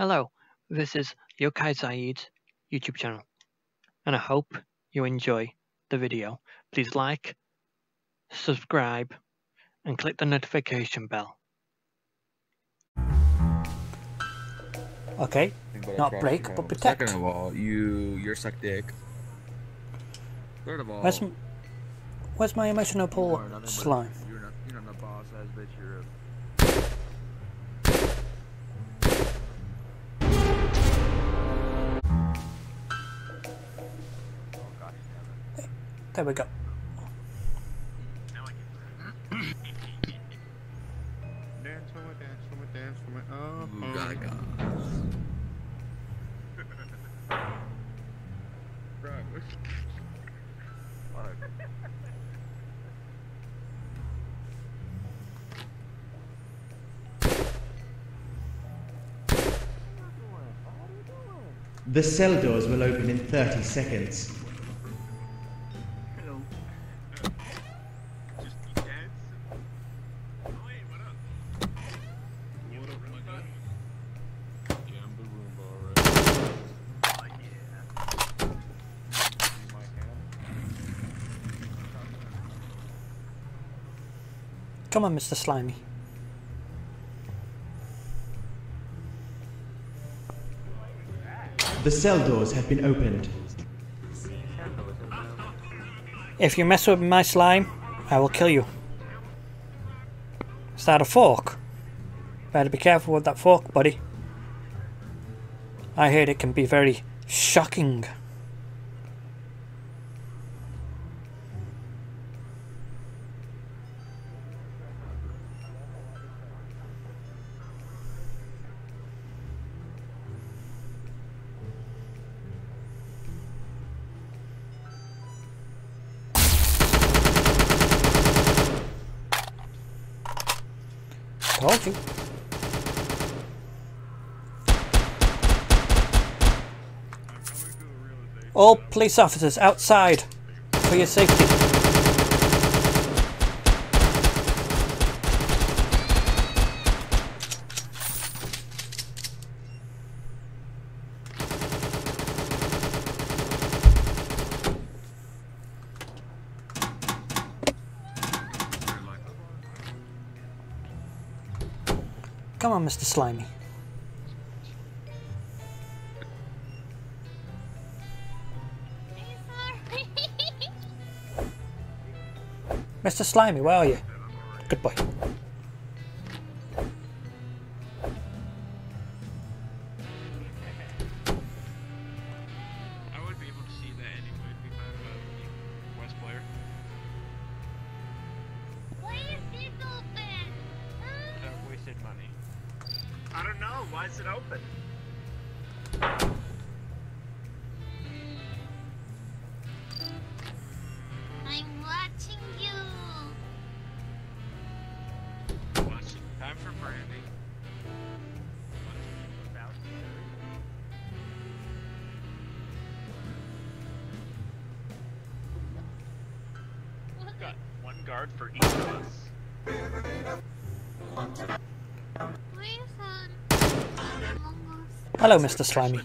Hello, this is Youki Zied's YouTube channel, and I hope you enjoy the video. Please like, subscribe, and click the notification bell. Okay, But Not break, but protect. Second of all, you you're suck dick. Third of all, where's, where's my emotional pull are nothing but- slime? You're not you're not a boss ass bitch. You're a Ooh, gaga. Right. The cell doors will open in 30 seconds. Come on, Mr. Slimy. The cell doors have been opened. If you mess with my slime, I will kill you. Is that a fork? Better be careful with that fork, buddy. I heard it can be very shocking. All police officers outside for your safety. Come on, Mr. Slimy. Mr. Slimy, where are you? Good boy. Time for. Got one guard for each of us. Where is that? Among Us? Hello, Mr. Slimy.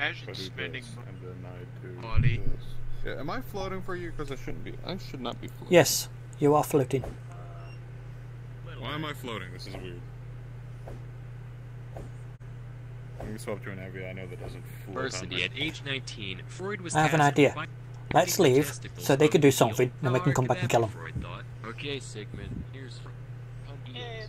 Imagine spending does? And then I do. Body. this. Yeah, am I floating for you? Because I shouldn't be. I should not be floating. Yes, you are floating. Why am I floating? This is weird. Let me swap to an Avia. I know that doesn't float. on University my- at age 19, Freud was I have an idea. Let's leave so they of can do something, and we can come back and kill them. Okay, Sigmund, here's ideas.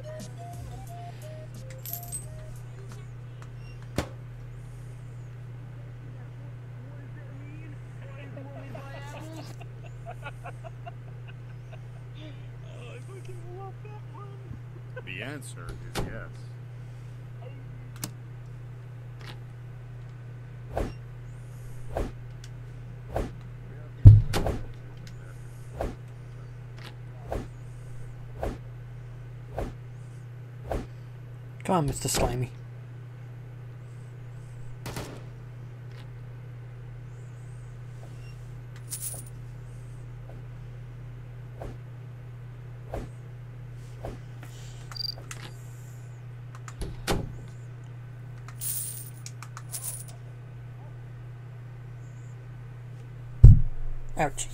The answer is yes. Come on, Mr. Slimy. Ouch.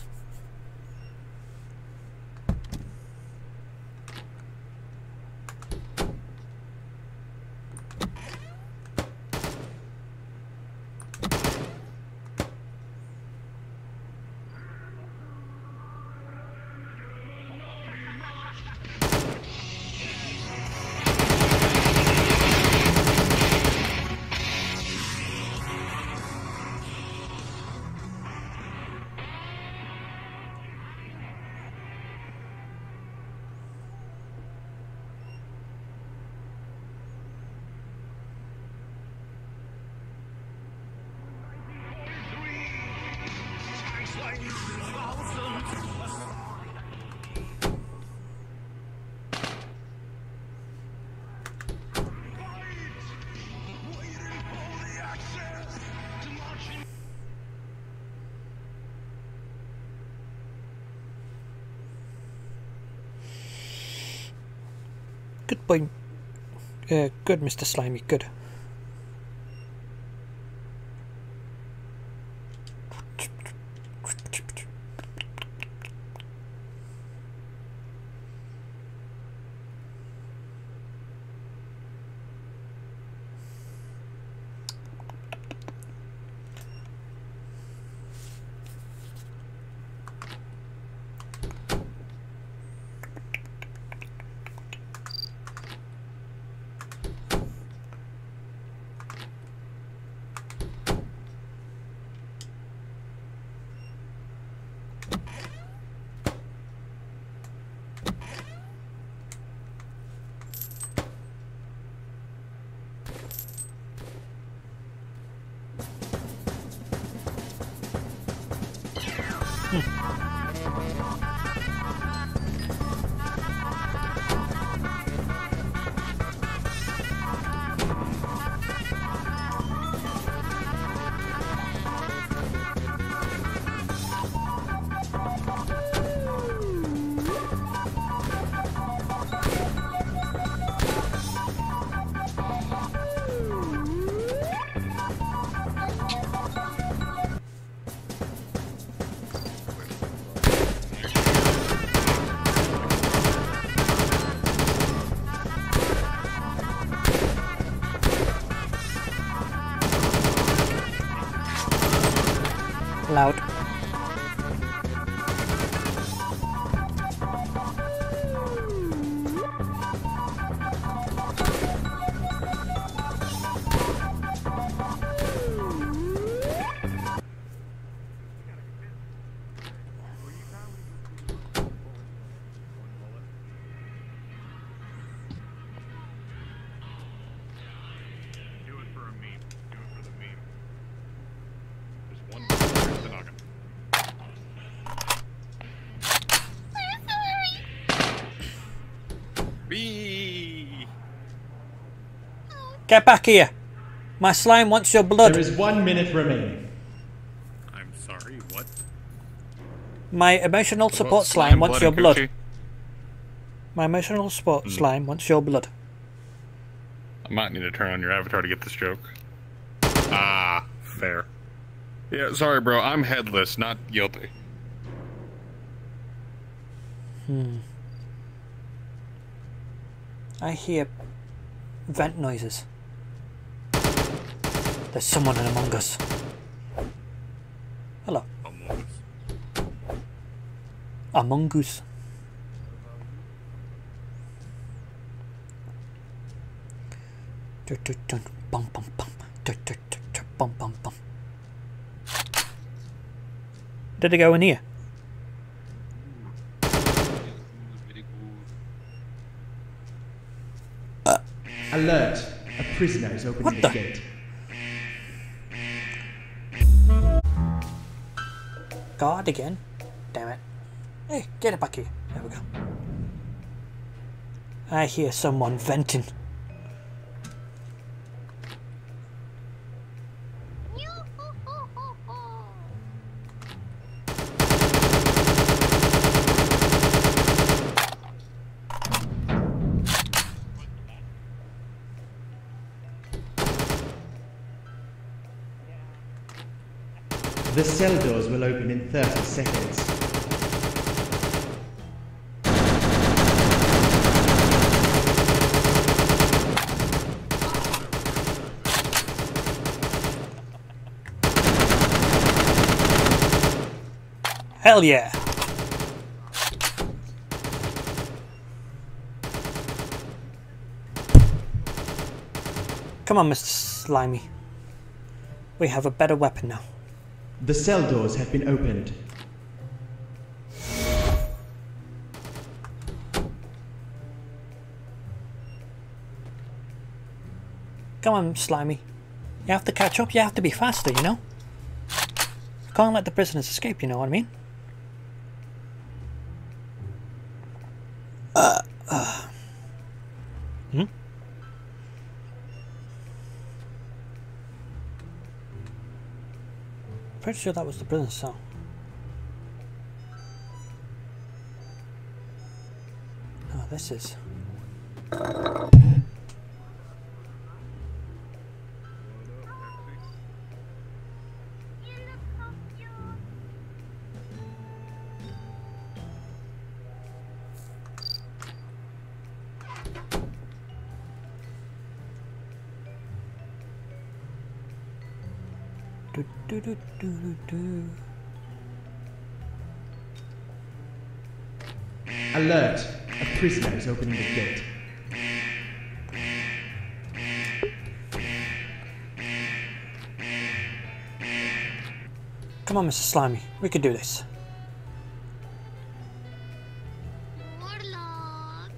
Good boy. Uh, good, Mr. Slimy. Good. Get back here! My slime wants your blood. There is one minute remaining. I'm sorry, what? My emotional support Well, slime wants your blood. coochie? My emotional support Hmm. slime wants your blood. I might need to turn on your avatar to get this joke. Ah, fair. Yeah, sorry, bro. I'm headless, not guilty. Hmm. I hear vent noises. There's someone in among us. Hello. Among Us. Among us. Dun, dun, dun, bum, bum, bum. Dun, dun, dun, dun, bum, bum, bum. Did it go in here? Alert! A prisoner is opening What the, the- gate. Guard again? Damn it. Hey, get it back here. There we go. I hear someone venting. The cell doors will open in 30 seconds. Hell yeah! Come on, Mr. Slimy. We have a better weapon now. The cell doors have been opened. Come on, Slimy. You have to catch up, you have to be faster, you know? Can't let the prisoners escape, you know what I mean? Uh, uh. Hmm? Pretty sure that was the prison cell. Oh, this is. Do, do, do, do, do, do. Alert! A prisoner is opening the gate. Come on, Mr. Slimy. We can do this. Warlock.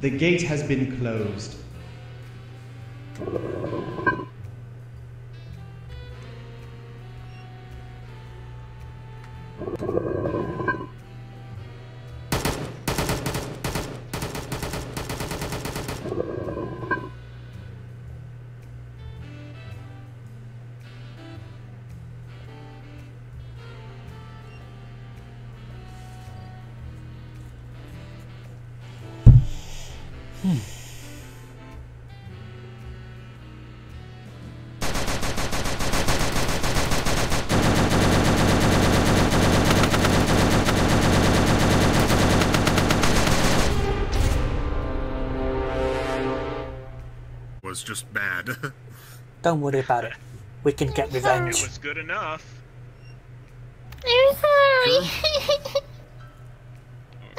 The gate has been closed. Thank you. Was just bad. Don't worry about it. We can get It revenge. was good enough. I'm sorry.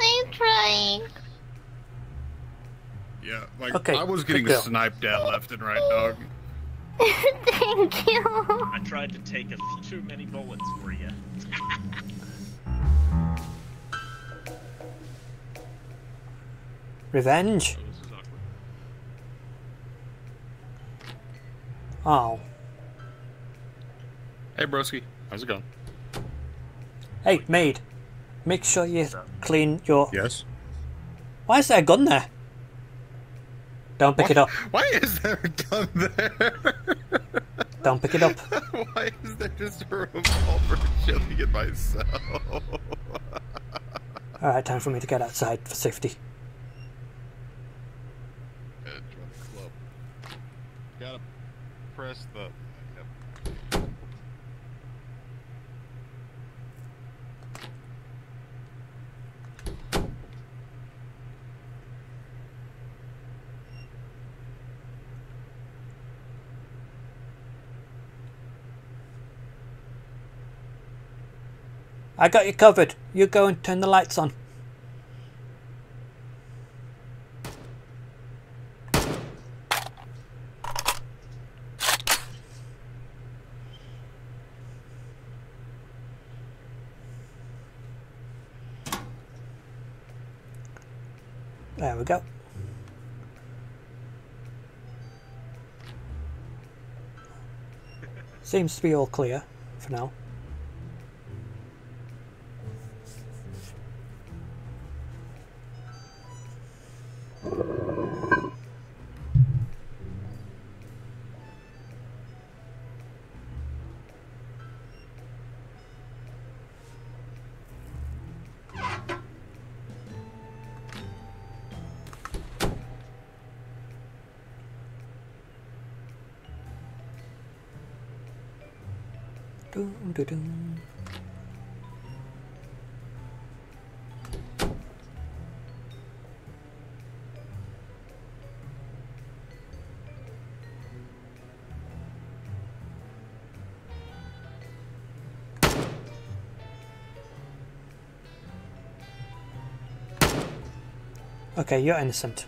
I'm trying. yeah, like Okay, I was getting sniped at left and right, dog. Thank you. I tried to take a few too many bullets for you. Revenge? Oh. Oh, this is awkward. Hey, broski, how's it going? Hey, maid. Make sure you clean your. Yes. Why is there a gun there? Don't pick it up. Why is there a gun there? Don't pick it up. Why is there just a revolver chilling in my cell? Alright, time for me to get outside for safety. Edge on the club. Gotta press the. I got you covered. You go and turn the lights on. There we go. Seems to be all clear for now. Dun, dun, dun. Okay, you're innocent.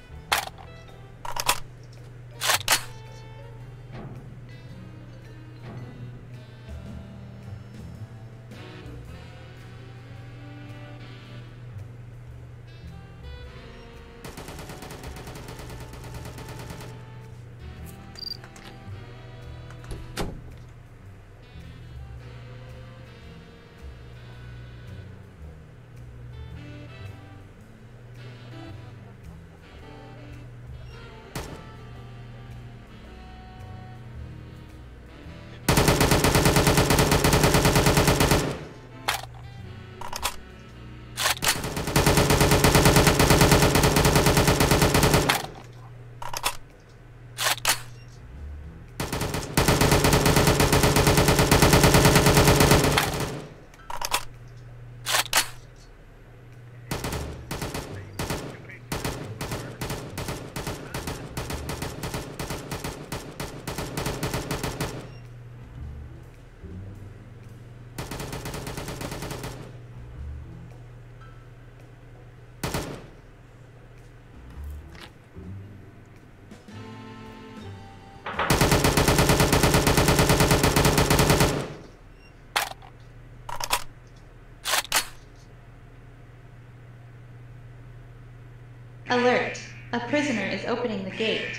Alert! A prisoner is opening the gate.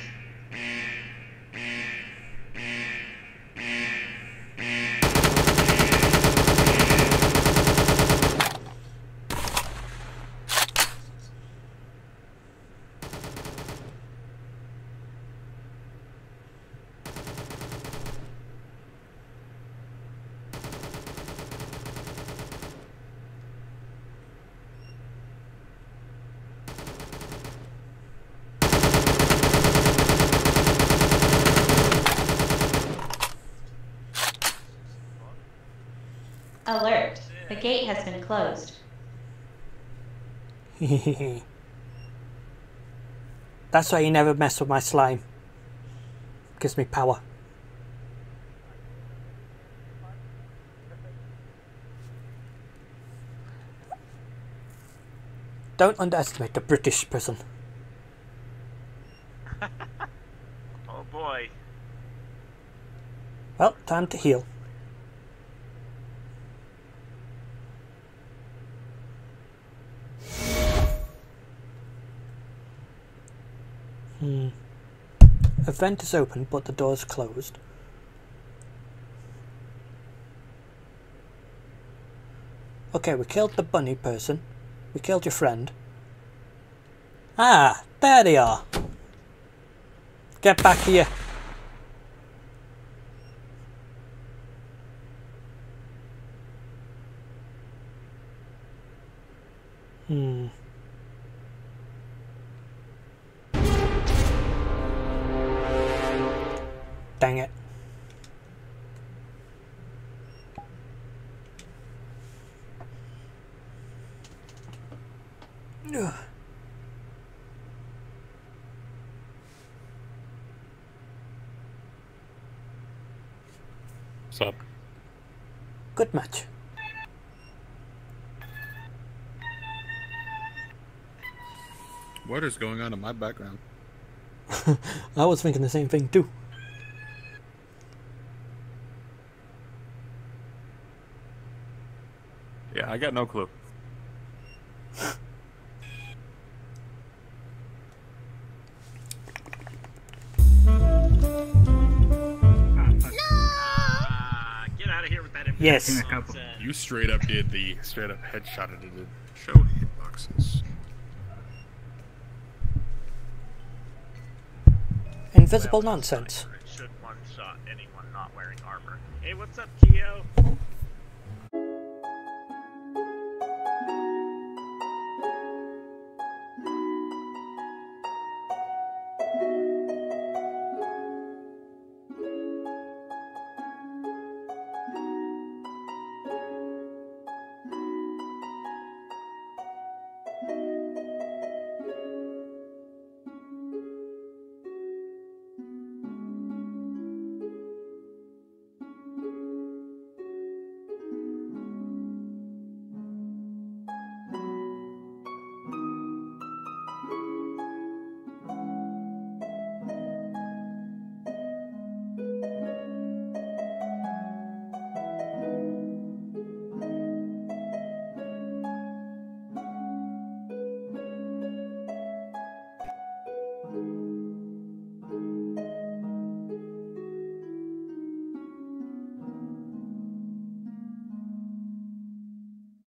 Alert! The gate has been closed. That's why you never mess with my slime. Gives me power. Don't underestimate the British prison. Oh boy. Well, time to heal. Hmm. A vent is open, but the door is closed. Okay, we killed the bunny person. We killed your friend. Ah, there they are. Get back here. Hmm. Dang it. Ugh. What's up? Good match. What is going on in my background? I was thinking the same thing too. I got no clue. Yes. You straight up did the straight up headshot it did show hitboxes. Invisible well, nonsense. Should one shot anyone not wearing armor. Hey, what's up, Geo?